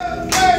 Yeah.